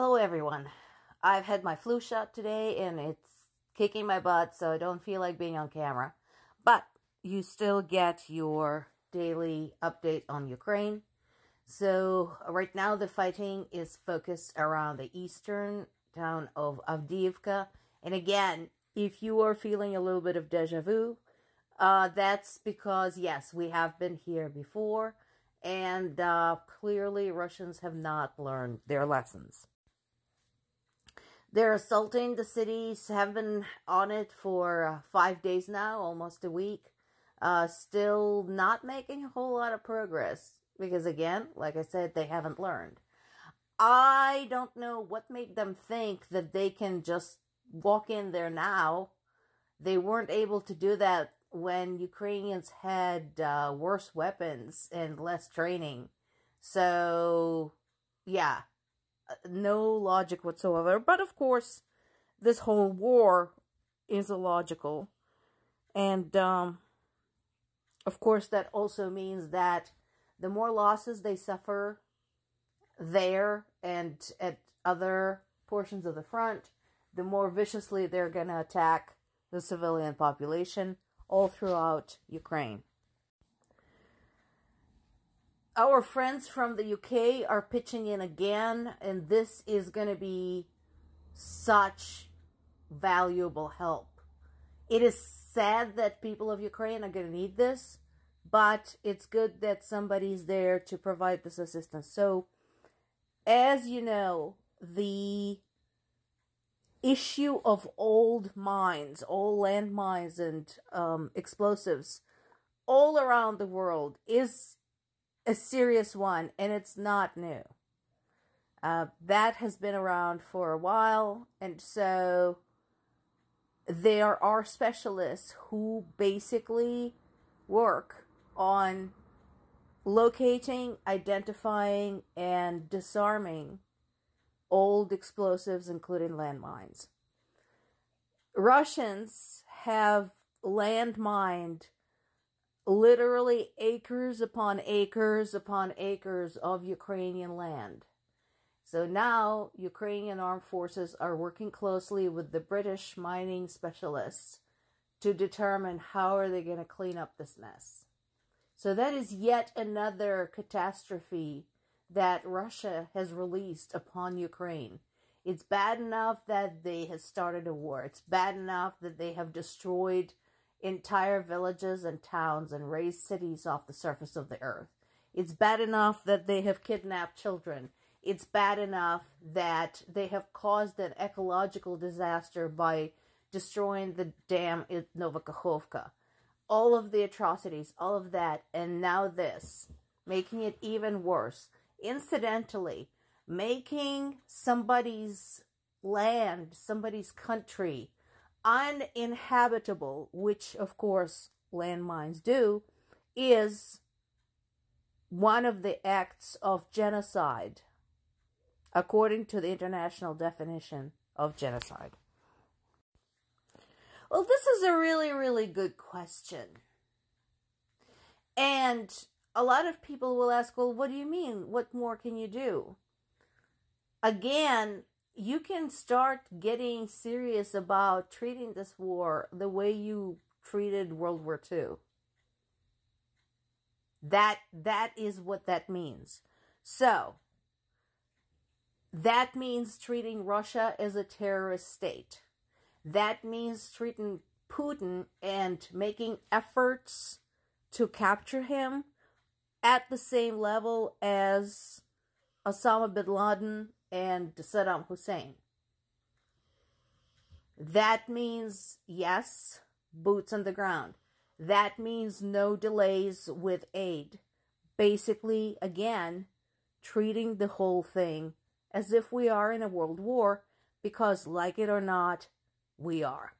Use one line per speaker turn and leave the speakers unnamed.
Hello, everyone. I've had my flu shot today and it's kicking my butt, so I don't feel like being on camera. But you still get your daily update on Ukraine. So, right now, the fighting is focused around the eastern town of Avdiivka. And again, if you are feeling a little bit of deja vu, uh, that's because, yes, we have been here before. And uh, clearly, Russians have not learned their lessons. They're assaulting the cities, have been on it for uh, five days now, almost a week. Uh, still not making a whole lot of progress because, again, like I said, they haven't learned. I don't know what made them think that they can just walk in there now. They weren't able to do that when Ukrainians had uh, worse weapons and less training. So, yeah, no logic whatsoever. But of course, this whole war is illogical. And, um, of course, that also means that the more losses they suffer there and at other portions of the front, the more viciously they're going to attack the civilian population all throughout Ukraine. Our friends from the UK are pitching in again, and this is going to be such valuable help. It is sad that people of Ukraine are going to need this, but it's good that somebody's there to provide this assistance. So, as you know, the issue of old mines, old landmines and um, explosives all around the world is a serious one, and it's not new. Uh, that has been around for a while, and so there are specialists who basically work on locating, identifying, and disarming old explosives, including landmines. Russians have landmined literally acres upon acres upon acres of Ukrainian land. So now Ukrainian armed forces are working closely with the British mining specialists to determine how are they going to clean up this mess. So that is yet another catastrophe that Russia has released upon Ukraine. It's bad enough that they have started a war. It's bad enough that they have destroyed entire villages and towns and raze cities off the surface of the earth. It's bad enough that they have kidnapped children. It's bad enough that they have caused an ecological disaster by destroying the dam in Novokakhovka. All of the atrocities, all of that, and now this, making it even worse. Incidentally, making somebody's land, somebody's country, uninhabitable, which of course landmines do, is one of the acts of genocide, according to the international definition of genocide. Well, this is a really, really good question. And a lot of people will ask, well, what do you mean? What more can you do? Again, you can start getting serious about treating this war the way you treated World War II. That that is what that means. So that means treating Russia as a terrorist state. That means treating Putin and making efforts to capture him at the same level as Osama bin Laden and Saddam Hussein. That means, yes, boots on the ground. That means no delays with aid. Basically, again, treating the whole thing as if we are in a world war, because, like it or not, we are.